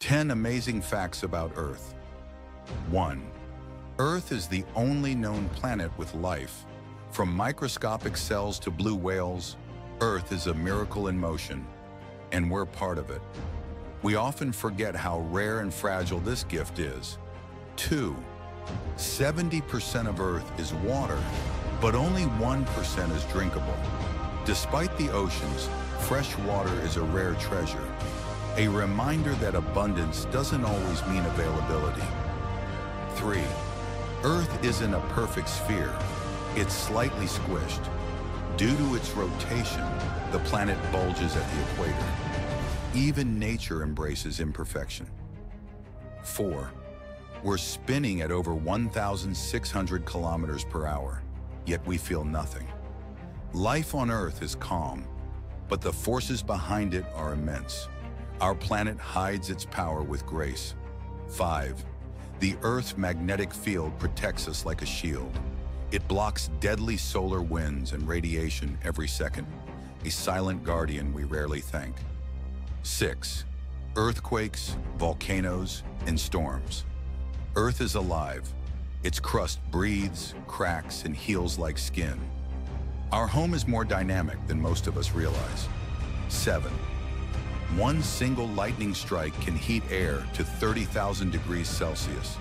10 amazing facts about Earth. 1. Earth is the only known planet with life. From microscopic cells to blue whales, Earth is a miracle in motion, and we're part of it. We often forget how rare and fragile this gift is. 2. 70% of Earth is water, but only 1% is drinkable. Despite the oceans, fresh water is a rare treasure, a reminder that abundance doesn't always mean availability. 3. Earth isn't a perfect sphere. It's slightly squished. Due to its rotation, the planet bulges at the equator. Even nature embraces imperfection. 4. We're spinning at over 1,600 kilometers per hour, yet we feel nothing. Life on Earth is calm, but the forces behind it are immense. Our planet hides its power with grace. 5. The Earth's magnetic field protects us like a shield. It blocks deadly solar winds and radiation every second, a silent guardian we rarely thank. 6. Earthquakes, volcanoes, and storms. Earth is alive. Its crust breathes, cracks, and heals like skin. Our home is more dynamic than most of us realize. 7. One single lightning strike can heat air to 30,000 degrees Celsius.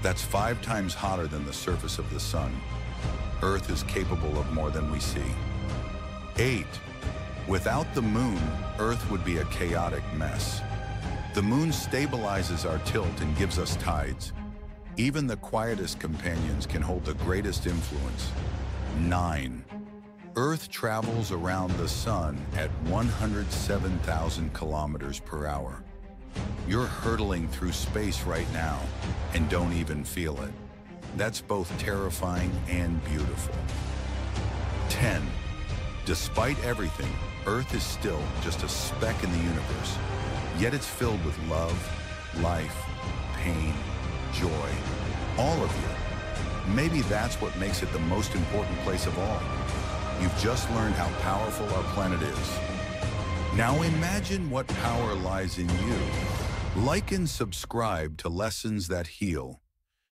That's five times hotter than the surface of the sun. Earth is capable of more than we see. Eight, without the moon, Earth would be a chaotic mess. The moon stabilizes our tilt and gives us tides. Even the quietest companions can hold the greatest influence. Nine, Earth travels around the sun at 107,000 kilometers per hour. You're hurtling through space right now and don't even feel it. That's both terrifying and beautiful. 10. Despite everything, Earth is still just a speck in the universe, yet it's filled with love, life, pain, joy, all of you. Maybe that's what makes it the most important place of all. You've just learned how powerful our planet is. Now imagine what power lies in you. Like and subscribe to Lessons That Heal.